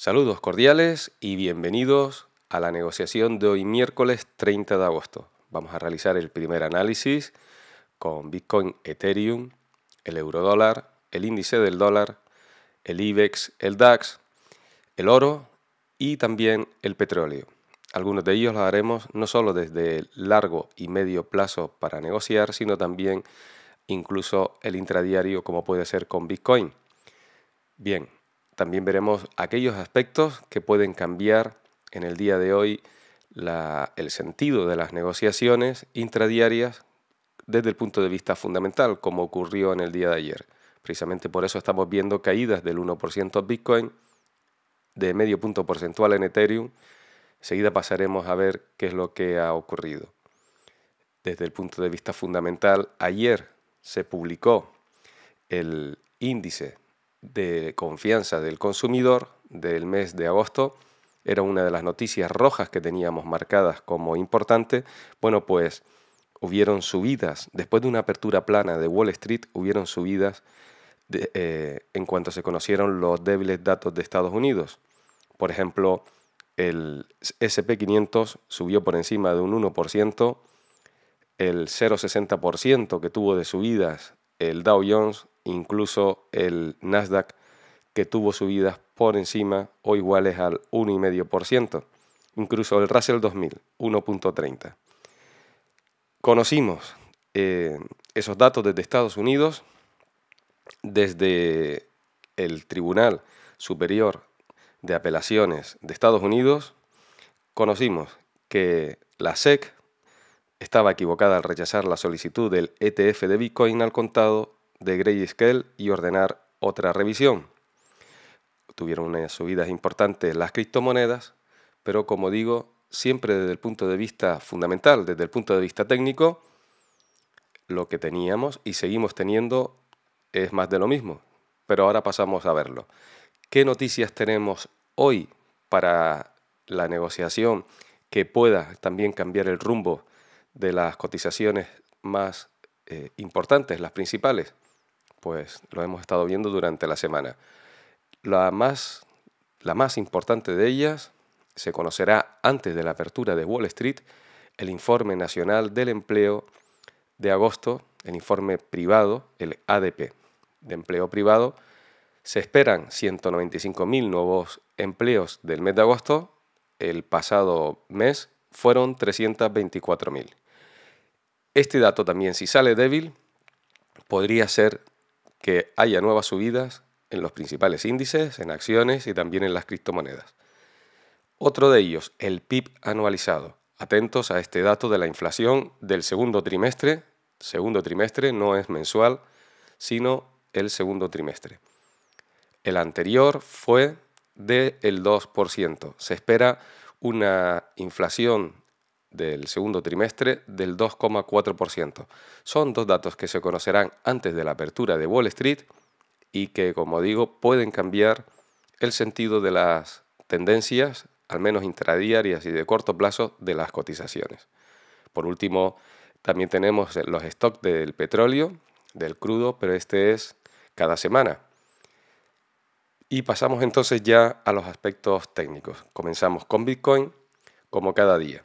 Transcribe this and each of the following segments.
Saludos cordiales y bienvenidos a la negociación de hoy miércoles 30 de agosto. Vamos a realizar el primer análisis con Bitcoin, Ethereum, el eurodólar, el índice del dólar, el IBEX, el DAX, el oro y también el petróleo. Algunos de ellos los haremos no solo desde largo y medio plazo para negociar, sino también incluso el intradiario como puede ser con Bitcoin. Bien, también veremos aquellos aspectos que pueden cambiar en el día de hoy el sentido de las negociaciones intradiarias desde el punto de vista fundamental, como ocurrió en el día de ayer. Precisamente por eso estamos viendo caídas del 1% en Bitcoin, de medio punto porcentual en Ethereum. Enseguida pasaremos a ver qué es lo que ha ocurrido. Desde el punto de vista fundamental, ayer se publicó el índice de confianza del consumidor del mes de agosto era una de las noticias rojas que teníamos marcadas como importante. Bueno, pues hubieron subidas, después de una apertura plana de Wall Street, hubieron subidas eh, en cuanto se conocieron los débiles datos de Estados Unidos. Por ejemplo, el SP500 subió por encima de un 1%, el 0,60% que tuvo de subidas el Dow Jones incluso el Nasdaq que tuvo subidas por encima o iguales al 1,5%, incluso el Russell 2000, 1.30. Conocimos eh, esos datos desde Estados Unidos, desde el Tribunal Superior de Apelaciones de Estados Unidos, conocimos que la SEC estaba equivocada al rechazar la solicitud del ETF de Bitcoin al contado de Grayscale y ordenar otra revisión. Tuvieron unas subidas importantes las criptomonedas, pero como digo, siempre desde el punto de vista fundamental, desde el punto de vista técnico, lo que teníamos y seguimos teniendo es más de lo mismo. Pero ahora pasamos a verlo. ¿Qué noticias tenemos hoy para la negociación que pueda también cambiar el rumbo de las cotizaciones más eh, importantes, las principales? Pues lo hemos estado viendo durante la semana. La más, la más importante de ellas se conocerá antes de la apertura de Wall Street, el Informe Nacional del Empleo de agosto, el informe privado, el ADP de empleo privado. Se esperan 195.000 nuevos empleos del mes de agosto. El pasado mes fueron 324.000. Este dato también, si sale débil, podría ser que haya nuevas subidas en los principales índices, en acciones y también en las criptomonedas. Otro de ellos, el PIB anualizado. Atentos a este dato de la inflación del segundo trimestre. Segundo trimestre no es mensual, sino el segundo trimestre. El anterior fue del 2%. Se espera una inflación del segundo trimestre del 2,4%. Son dos datos que se conocerán antes de la apertura de Wall Street y que, como digo, pueden cambiar el sentido de las tendencias, al menos intradiarias y de corto plazo, de las cotizaciones. Por último, también tenemos los stocks del petróleo, del crudo, pero este es cada semana. Y pasamos entonces ya a los aspectos técnicos. Comenzamos con Bitcoin como cada día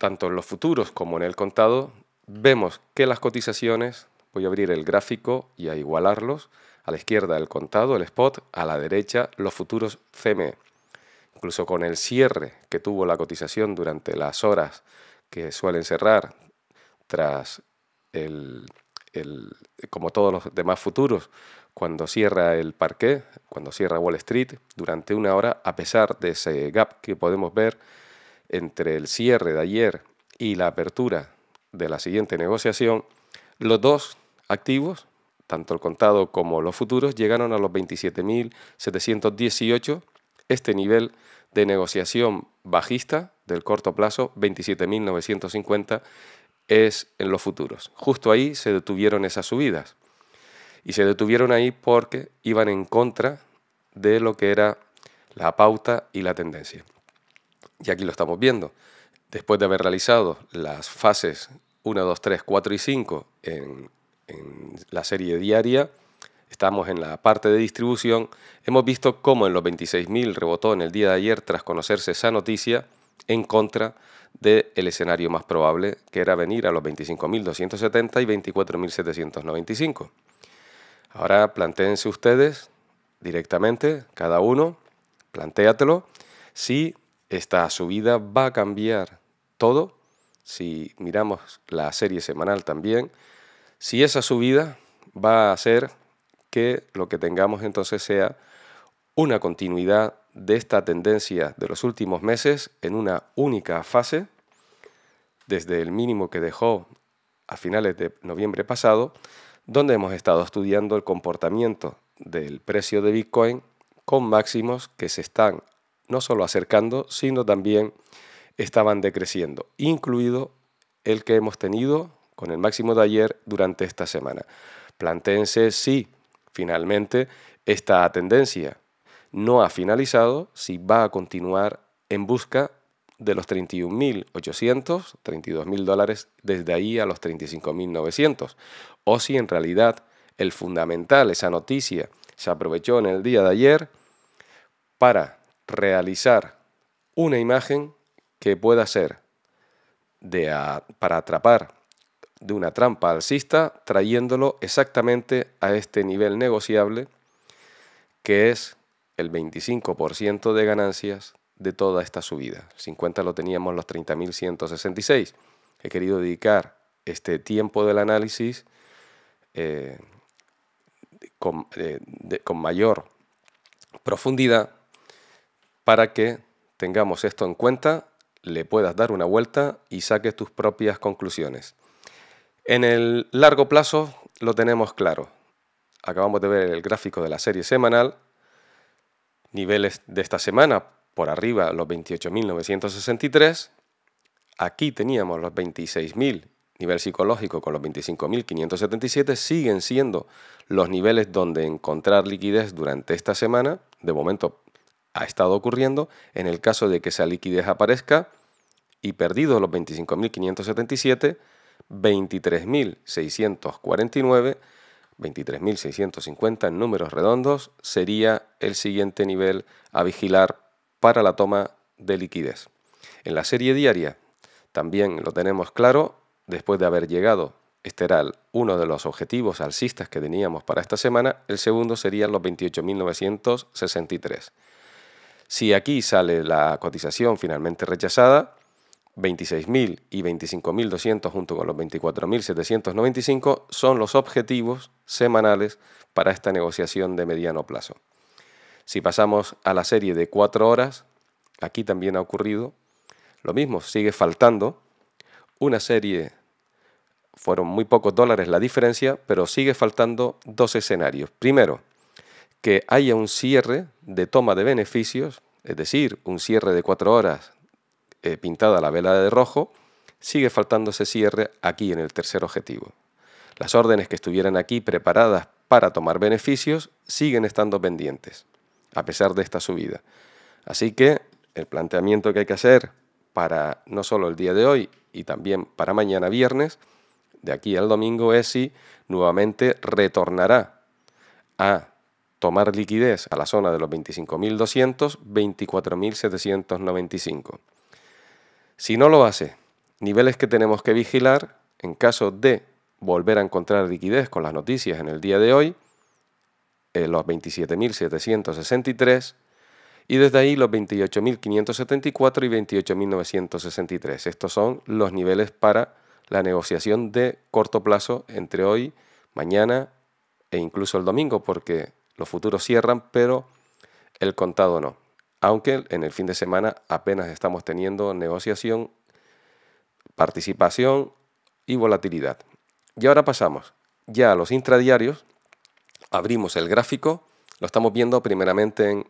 tanto en los futuros como en el contado, vemos que las cotizaciones, voy a abrir el gráfico y a igualarlos, a la izquierda el contado, el spot, a la derecha los futuros CME. Incluso con el cierre que tuvo la cotización durante las horas que suelen cerrar tras el, como todos los demás futuros, cuando cierra el parqué, cuando cierra Wall Street, durante una hora, a pesar de ese gap que podemos ver entre el cierre de ayer y la apertura de la siguiente negociación, los dos activos, tanto el contado como los futuros, llegaron a los 27.718. Este nivel de negociación bajista del corto plazo, 27.950, es en los futuros. Justo ahí se detuvieron esas subidas. Y se detuvieron ahí porque iban en contra de lo que era la pauta y la tendencia. Y aquí lo estamos viendo. Después de haber realizado las fases 1, 2, 3, 4 y 5 en, la serie diaria, estamos en la parte de distribución, hemos visto cómo en los 26.000 rebotó en el día de ayer tras conocerse esa noticia en contra del escenario más probable, que era venir a los 25.270 y 24.795. Ahora plantéense ustedes directamente, cada uno, plantéatelo, si esta subida va a cambiar todo, si miramos la serie semanal también, si esa subida va a hacer que lo que tengamos entonces sea una continuidad de esta tendencia de los últimos meses en una única fase, desde el mínimo que dejó a finales de noviembre pasado, donde hemos estado estudiando el comportamiento del precio de Bitcoin con máximos que se están no solo acercando, sino también estaban decreciendo, incluido el que hemos tenido con el máximo de ayer durante esta semana. Plantéense si finalmente esta tendencia no ha finalizado, si va a continuar en busca de los 31.800, 32.000 dólares, desde ahí a los 35.900, o si en realidad el fundamental, esa noticia, se aprovechó en el día de ayer para realizar una imagen que pueda ser de para atrapar de una trampa alcista, trayéndolo exactamente a este nivel negociable, que es el 25% de ganancias de toda esta subida. El 50 lo teníamos los 30.166. He querido dedicar este tiempo del análisis eh, eh, con mayor profundidad para que tengamos esto en cuenta, le puedas dar una vuelta y saques tus propias conclusiones. En el largo plazo lo tenemos claro. Acabamos de ver el gráfico de la serie semanal niveles de esta semana por arriba los 28.963, aquí teníamos los 26.000, nivel psicológico con los 25.577, siguen siendo los niveles donde encontrar liquidez durante esta semana, de momento ha estado ocurriendo, en el caso de que esa liquidez aparezca y perdido los 25.577, 23.649 23.650 en números redondos sería el siguiente nivel a vigilar para la toma de liquidez. En la serie diaria también lo tenemos claro, después de haber llegado, este era uno de los objetivos alcistas que teníamos para esta semana, el segundo serían los 28.963. Si aquí sale la cotización finalmente rechazada, 26.000 y 25.200 junto con los 24.795 son los objetivos semanales para esta negociación de mediano plazo. Si pasamos a la serie de cuatro horas, aquí también ha ocurrido lo mismo, sigue faltando una serie, fueron muy pocos dólares la diferencia, pero sigue faltando dos escenarios. Primero, que haya un cierre de toma de beneficios, es decir, un cierre de cuatro horas eh, pintada la vela de rojo, sigue faltando ese cierre aquí en el tercer objetivo. Las órdenes que estuvieran aquí preparadas para tomar beneficios siguen estando pendientes, a pesar de esta subida. Así que el planteamiento que hay que hacer para no solo el día de hoy y también para mañana viernes, de aquí al domingo, es si nuevamente retornará a tomar liquidez a la zona de los 25.200, 24.795. Si no lo hace, niveles que tenemos que vigilar en caso de volver a encontrar liquidez con las noticias en el día de hoy, eh, los 27.763 y desde ahí los 28.574 y 28.963. Estos son los niveles para la negociación de corto plazo entre hoy, mañana e incluso el domingo, porque los futuros cierran, pero el contado no aunque en el fin de semana apenas estamos teniendo negociación, participación y volatilidad. Y ahora pasamos ya a los intradiarios, abrimos el gráfico, lo estamos viendo primeramente en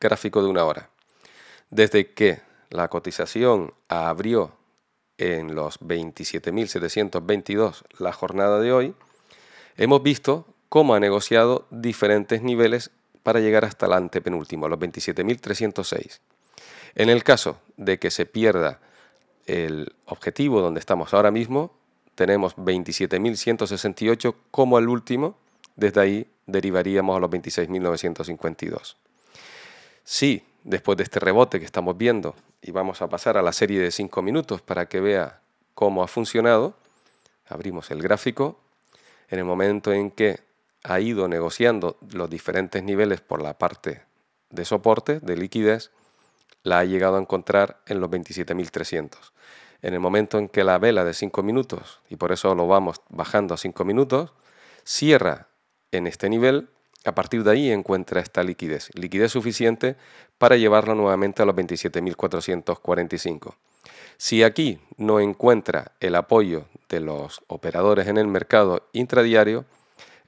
gráfico de una hora. Desde que la cotización abrió en los 27.722 la jornada de hoy, hemos visto cómo ha negociado diferentes niveles para llegar hasta el antepenúltimo, los 27.306. En el caso de que se pierda el objetivo donde estamos ahora mismo, tenemos 27.168 como el último, desde ahí derivaríamos a los 26.952. Si después de este rebote que estamos viendo, y vamos a pasar a la serie de 5 minutos para que vea cómo ha funcionado, abrimos el gráfico, en el momento en que ha ido negociando los diferentes niveles por la parte de soporte, de liquidez, la ha llegado a encontrar en los 27.300. En el momento en que la vela de 5 minutos, y por eso lo vamos bajando a 5 minutos, cierra en este nivel, a partir de ahí encuentra esta liquidez, liquidez suficiente para llevarla nuevamente a los 27.445. Si aquí no encuentra el apoyo de los operadores en el mercado intradiario,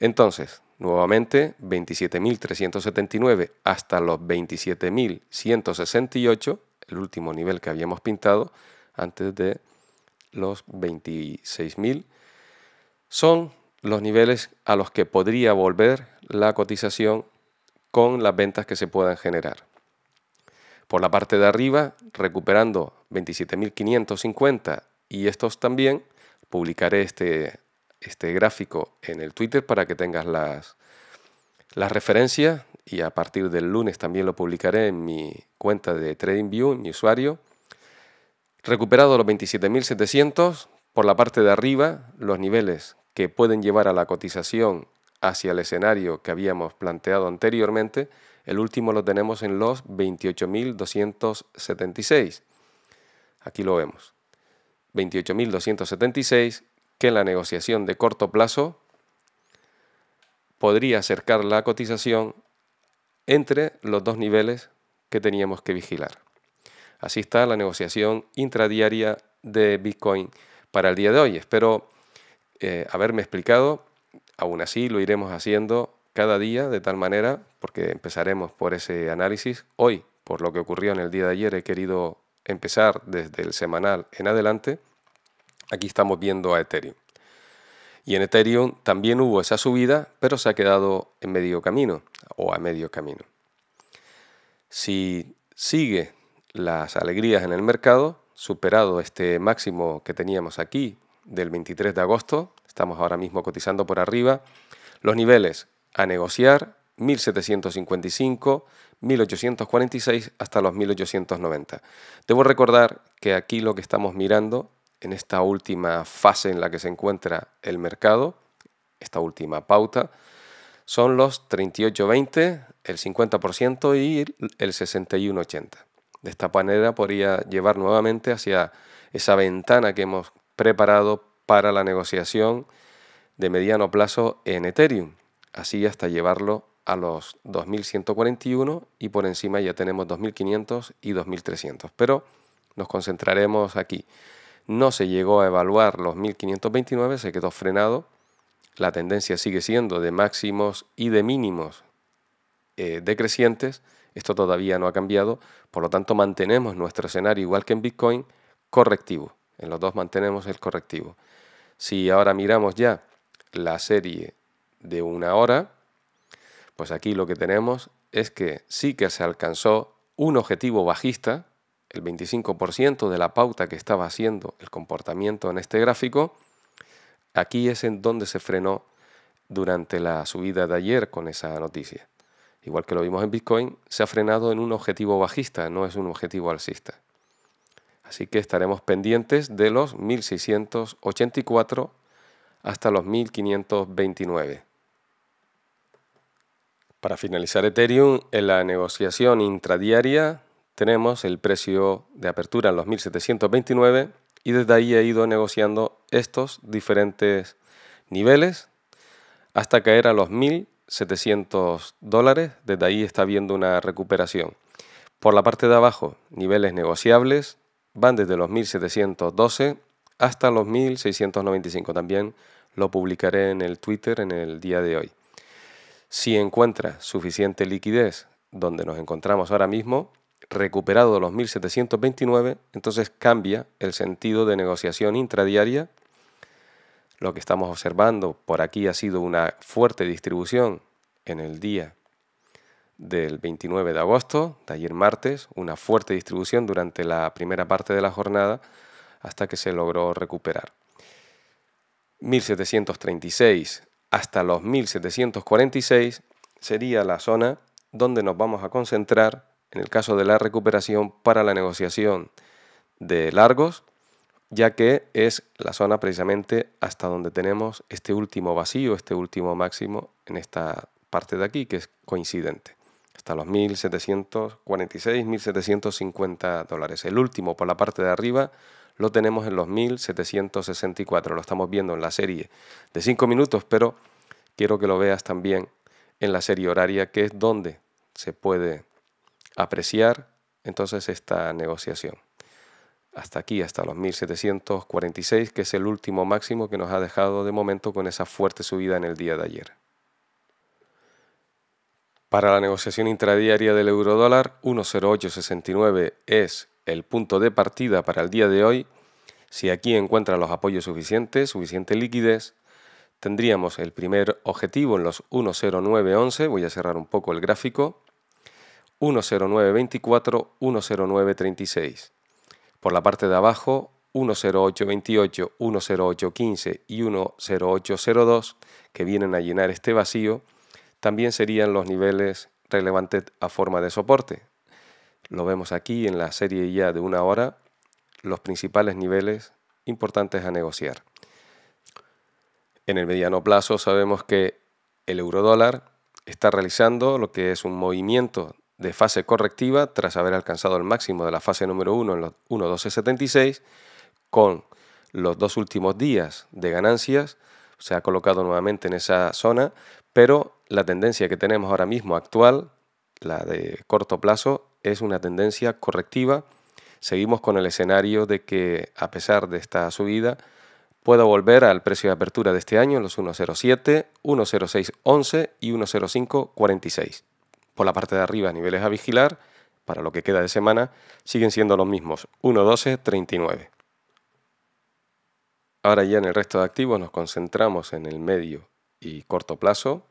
entonces nuevamente 27.379 hasta los 27.168, el último nivel que habíamos pintado antes de los 26.000, son los niveles a los que podría volver la cotización con las ventas que se puedan generar. Por la parte de arriba, recuperando 27.550 y estos también, publicaré este, este gráfico en el Twitter para que tengas las, las referencias y a partir del lunes también lo publicaré en mi cuenta de TradingView, en mi usuario. Recuperado los 27.700, por la parte de arriba, los niveles que pueden llevar a la cotización hacia el escenario que habíamos planteado anteriormente, el último lo tenemos en los 28.276. Aquí lo vemos. 28.276 que la negociación de corto plazo podría acercar la cotización entre los dos niveles que teníamos que vigilar. Así está la negociación intradiaria de Bitcoin para el día de hoy. Espero eh, haberme explicado. Aún así lo iremos haciendo cada día de tal manera, porque empezaremos por ese análisis. Hoy, por lo que ocurrió en el día de ayer, he querido empezar desde el semanal en adelante. Aquí estamos viendo a Ethereum. Y en Ethereum también hubo esa subida, pero se ha quedado en medio camino o a medio camino. Si sigue las alegrías en el mercado, superado este máximo que teníamos aquí del 23 de agosto, estamos ahora mismo cotizando por arriba, los niveles a negociar 1755, 1846 hasta los 1890. Debo recordar que aquí lo que estamos mirando en esta última fase en la que se encuentra el mercado, esta última pauta, son los 38.20, el 50% y el 61.80. De esta manera podría llevar nuevamente hacia esa ventana que hemos preparado para la negociación de mediano plazo en Ethereum, así hasta llevarlo a los 2141 y por encima ya tenemos 2500 y 2300. Pero nos concentraremos aquí. No se llegó a evaluar los 1529, se quedó frenado. La tendencia sigue siendo de máximos y de mínimos eh, decrecientes. Esto todavía no ha cambiado. Por lo tanto, mantenemos nuestro escenario, igual que en Bitcoin, correctivo. En los dos mantenemos el correctivo. Si ahora miramos ya la serie de una hora, pues aquí lo que tenemos es que sí que se alcanzó un objetivo bajista, el 25% de la pauta que estaba haciendo el comportamiento en este gráfico, aquí es en donde se frenó durante la subida de ayer con esa noticia. Igual que lo vimos en Bitcoin, se ha frenado en un objetivo bajista, no es un objetivo alcista. Así que estaremos pendientes de los 1684 hasta los 1529. Para finalizar Ethereum, en la negociación intradiaria tenemos el precio de apertura en los 1729 y desde ahí he ido negociando estos diferentes niveles hasta caer a los 1700 dólares. Desde ahí está viendo una recuperación. Por la parte de abajo, niveles negociables van desde los 1712 hasta los 1695. También lo publicaré en el Twitter en el día de hoy. Si encuentra suficiente liquidez donde nos encontramos ahora mismo, recuperado los 1729, entonces cambia el sentido de negociación intradiaria. Lo que estamos observando por aquí ha sido una fuerte distribución en el día del 29 de agosto, de ayer martes, una fuerte distribución durante la primera parte de la jornada hasta que se logró recuperar. 1736 hasta los 1746 sería la zona donde nos vamos a concentrar en el caso de la recuperación para la negociación de largos, ya que es la zona precisamente hasta donde tenemos este último vacío, este último máximo en esta parte de aquí, que es coincidente, hasta los 1.746, 1.750 dólares. El último por la parte de arriba lo tenemos en los 1.764, lo estamos viendo en la serie de 5 minutos, pero quiero que lo veas también en la serie horaria, que es donde se puede apreciar entonces esta negociación. Hasta aquí, hasta los 1746, que es el último máximo que nos ha dejado de momento con esa fuerte subida en el día de ayer. Para la negociación intradiaria del euro dólar, 10869 es el punto de partida para el día de hoy. Si aquí encuentra los apoyos suficientes, suficiente liquidez, tendríamos el primer objetivo en los 10911, voy a cerrar un poco el gráfico, 10924, 10936. Por la parte de abajo, 10828, 10815 y 10802, que vienen a llenar este vacío, también serían los niveles relevantes a forma de soporte. Lo vemos aquí en la serie ya de una hora, los principales niveles importantes a negociar. En el mediano plazo sabemos que el eurodólar está realizando lo que es un movimiento de fase correctiva tras haber alcanzado el máximo de la fase número 1 en los 1.1276 con los dos últimos días de ganancias se ha colocado nuevamente en esa zona, pero la tendencia que tenemos ahora mismo actual, la de corto plazo, es una tendencia correctiva. Seguimos con el escenario de que a pesar de esta subida pueda volver al precio de apertura de este año, los 1.07, 1.0611 y 1.0546 por la parte de arriba niveles a vigilar, para lo que queda de semana, siguen siendo los mismos, 1.12.39. Ahora ya en el resto de activos nos concentramos en el medio y corto plazo,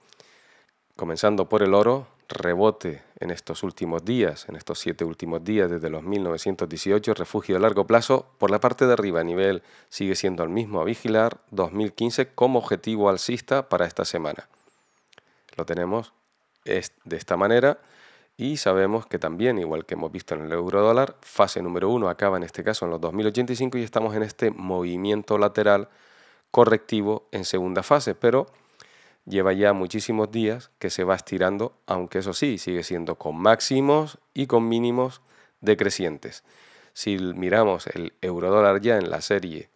comenzando por el oro, rebote en estos últimos días, en estos siete últimos días desde los 1918, refugio de largo plazo, por la parte de arriba nivel sigue siendo el mismo a vigilar, 2015 como objetivo alcista para esta semana. Lo tenemos es de esta manera y sabemos que también, igual que hemos visto en el euro dólar, fase número uno acaba en este caso en los 2085 y estamos en este movimiento lateral correctivo en segunda fase, pero lleva ya muchísimos días que se va estirando, aunque eso sí, sigue siendo con máximos y con mínimos decrecientes. Si miramos el euro dólar ya en la serie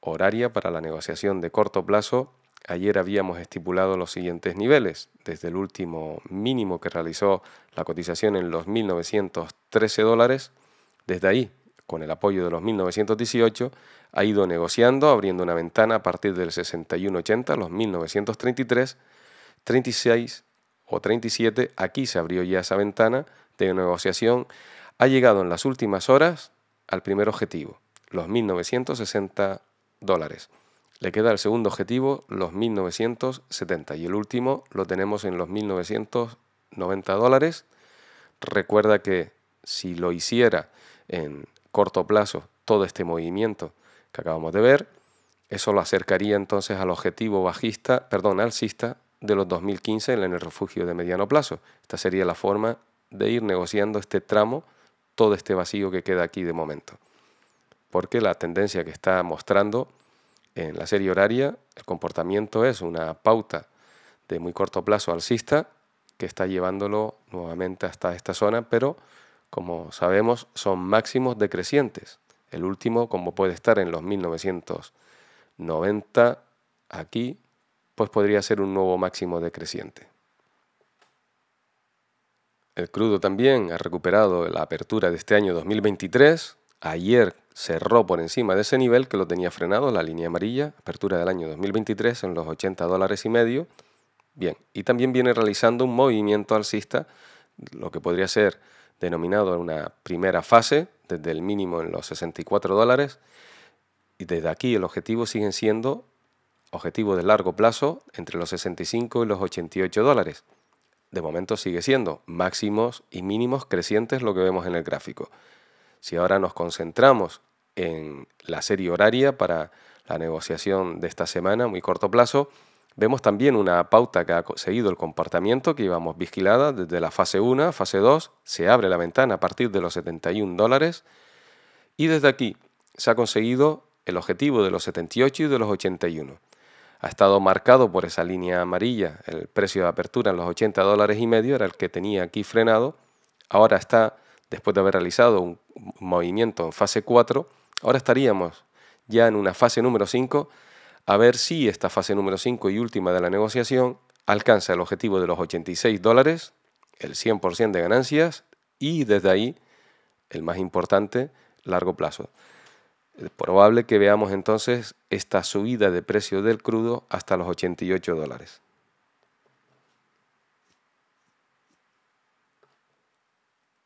horaria para la negociación de corto plazo, Ayer habíamos estipulado los siguientes niveles, desde el último mínimo que realizó la cotización en los 1.913 dólares, desde ahí, con el apoyo de los 1.918, ha ido negociando, abriendo una ventana a partir del 61.80, los 1.933, 36 o 37, aquí se abrió ya esa ventana de negociación, ha llegado en las últimas horas al primer objetivo, los 1.960 dólares. Le queda el segundo objetivo, los 1.970, y el último lo tenemos en los 1.990 dólares. Recuerda que si lo hiciera en corto plazo todo este movimiento que acabamos de ver, eso lo acercaría entonces al objetivo bajista, perdón, alcista de los 2015 en el refugio de mediano plazo. Esta sería la forma de ir negociando este tramo, todo este vacío que queda aquí de momento. Porque la tendencia que está mostrando en la serie horaria, el comportamiento es una pauta de muy corto plazo alcista que está llevándolo nuevamente hasta esta zona, pero como sabemos son máximos decrecientes. El último, como puede estar en los 1990, aquí, pues podría ser un nuevo máximo decreciente. El crudo también ha recuperado la apertura de este año 2023. Ayer cerró por encima de ese nivel que lo tenía frenado, la línea amarilla, apertura del año 2023 en los 80 dólares y medio. Bien, y también viene realizando un movimiento alcista, lo que podría ser denominado una primera fase, desde el mínimo en los 64 dólares, y desde aquí el objetivo siguen siendo objetivo de largo plazo entre los 65 y los 88 dólares. De momento sigue siendo máximos y mínimos crecientes lo que vemos en el gráfico. Si ahora nos concentramos en la serie horaria para la negociación de esta semana, muy corto plazo, Vemos también una pauta que ha seguido el comportamiento que íbamos vigilada desde la fase 1, fase 2, se abre la ventana a partir de los 71 dólares y desde aquí se ha conseguido el objetivo de los 78 y de los 81. Ha estado marcado por esa línea amarilla, el precio de apertura en los 80 dólares y medio era el que tenía aquí frenado, ahora está, después de haber realizado un movimiento en fase 4, ahora estaríamos ya en una fase número 5 a ver si esta fase número 5 y última de la negociación alcanza el objetivo de los 86 dólares, el 100% de ganancias y desde ahí, el más importante, largo plazo. Es probable que veamos entonces esta subida de precio del crudo hasta los 88 dólares.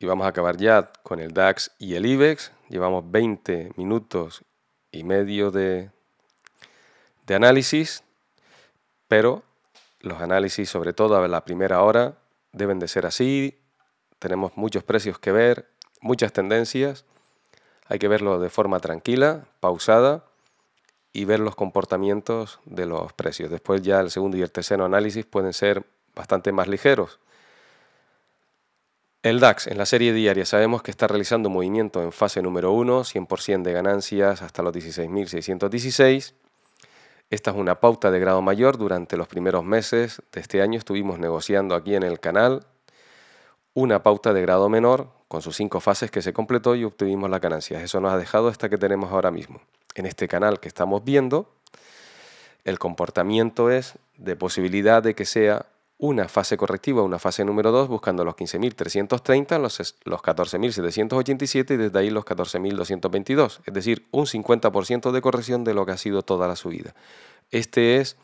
Y vamos a acabar ya con el DAX y el IBEX. Llevamos 20 minutos y medio de, de análisis, pero los análisis, sobre todo a la primera hora, deben de ser así. Tenemos muchos precios que ver, muchas tendencias. Hay que verlo de forma tranquila, pausada y ver los comportamientos de los precios. Después ya el segundo y el tercer análisis pueden ser bastante más ligeros. El DAX en la serie diaria sabemos que está realizando movimiento en fase número 1, 100% de ganancias hasta los 16.616. Esta es una pauta de grado mayor. Durante los primeros meses de este año estuvimos negociando aquí en el canal una pauta de grado menor con sus cinco fases que se completó y obtuvimos la ganancia. Eso nos ha dejado esta que tenemos ahora mismo. En este canal que estamos viendo, el comportamiento es de posibilidad de que sea una fase correctiva, una fase número 2, buscando los 15.330, los, los 14.787 y desde ahí los 14.222, es decir, un 50% de corrección de lo que ha sido toda la subida. Este es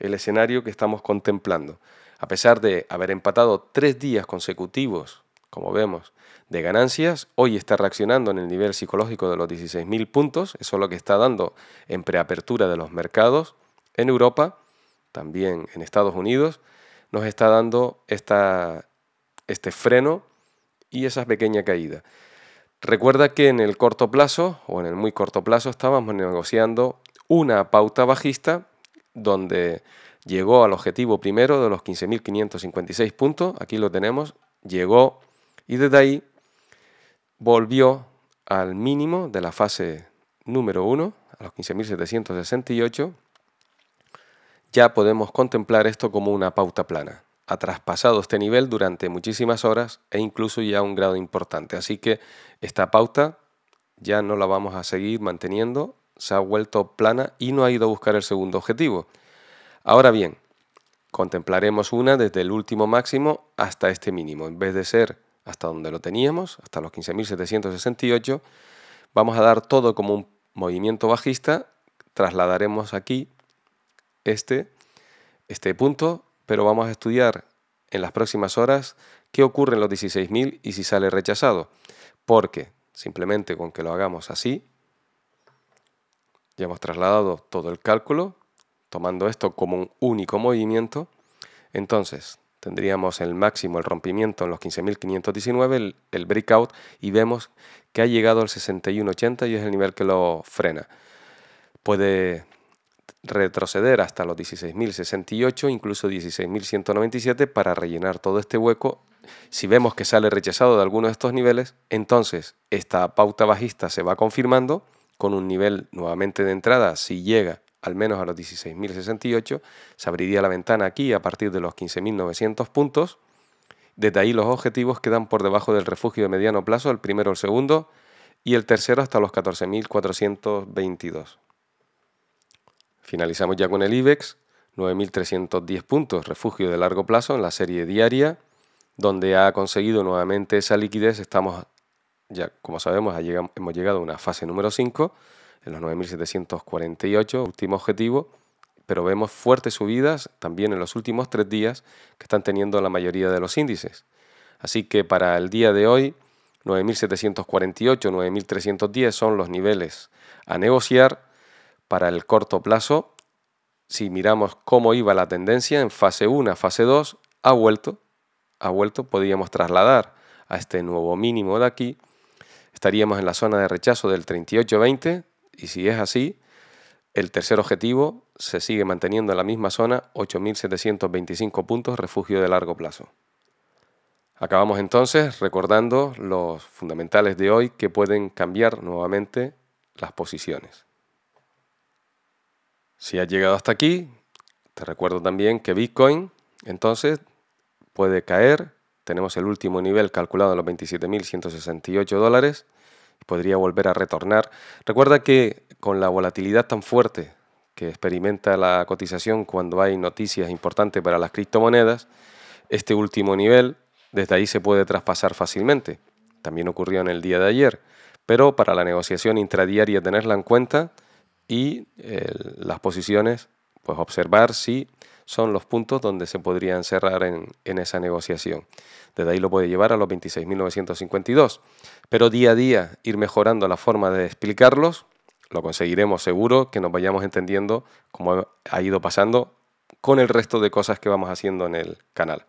el escenario que estamos contemplando. A pesar de haber empatado tres días consecutivos, como vemos, de ganancias, hoy está reaccionando en el nivel psicológico de los 16.000 puntos, eso es lo que está dando en preapertura de los mercados en Europa, también en Estados Unidos, nos está dando este freno y esa pequeña caída. Recuerda que en el corto plazo o en el muy corto plazo estábamos negociando una pauta bajista donde llegó al objetivo primero de los 15.556 puntos, aquí lo tenemos, llegó y desde ahí volvió al mínimo de la fase número 1, a los 15.768 ya podemos contemplar esto como una pauta plana. Ha traspasado este nivel durante muchísimas horas e incluso ya un grado importante. Así que esta pauta ya no la vamos a seguir manteniendo, se ha vuelto plana y no ha ido a buscar el segundo objetivo. Ahora bien, contemplaremos una desde el último máximo hasta este mínimo. En vez de ser hasta donde lo teníamos, hasta los 15.768, vamos a dar todo como un movimiento bajista, trasladaremos aquí este, este punto, pero vamos a estudiar en las próximas horas qué ocurre en los 16.000 y si sale rechazado. Porque simplemente con que lo hagamos así, ya hemos trasladado todo el cálculo, tomando esto como un único movimiento, entonces tendríamos el máximo, el rompimiento en los 15.519, el, el breakout, y vemos que ha llegado al 61.80 y es el nivel que lo frena. Puede retroceder hasta los 16.068, incluso 16.197 para rellenar todo este hueco. Si vemos que sale rechazado de alguno de estos niveles, entonces esta pauta bajista se va confirmando con un nivel nuevamente de entrada, si llega al menos a los 16.068, se abriría la ventana aquí a partir de los 15.900 puntos. Desde ahí los objetivos quedan por debajo del refugio de mediano plazo, el primero, el segundo y el tercero hasta los 14.422. Finalizamos ya con el IBEX, 9.310 puntos, refugio de largo plazo en la serie diaria, donde ha conseguido nuevamente esa liquidez. Estamos, ya como sabemos, hemos llegado a una fase número 5, en los 9.748, último objetivo, pero vemos fuertes subidas también en los últimos tres días que están teniendo la mayoría de los índices. Así que para el día de hoy, 9.748, 9.310 son los niveles a negociar para el corto plazo, si miramos cómo iba la tendencia en fase 1, fase 2, ha vuelto, ha vuelto, podríamos trasladar a este nuevo mínimo de aquí, estaríamos en la zona de rechazo del 38-20 y si es así, el tercer objetivo se sigue manteniendo en la misma zona, 8.725 puntos, refugio de largo plazo. Acabamos entonces recordando los fundamentales de hoy que pueden cambiar nuevamente las posiciones. Si has llegado hasta aquí, te recuerdo también que Bitcoin entonces puede caer. Tenemos el último nivel calculado en los 27.168 dólares podría volver a retornar. Recuerda que con la volatilidad tan fuerte que experimenta la cotización cuando hay noticias importantes para las criptomonedas, este último nivel desde ahí se puede traspasar fácilmente. También ocurrió en el día de ayer, pero para la negociación intradiaria tenerla en cuenta y las posiciones, pues observar si son los puntos donde se podrían cerrar en, en esa negociación. Desde ahí lo puede llevar a los 26.952. Pero día a día ir mejorando la forma de explicarlos lo conseguiremos seguro, que nos vayamos entendiendo cómo ha ido pasando con el resto de cosas que vamos haciendo en el canal.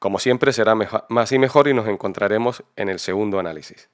Como siempre será más y mejor y nos encontraremos en el segundo análisis.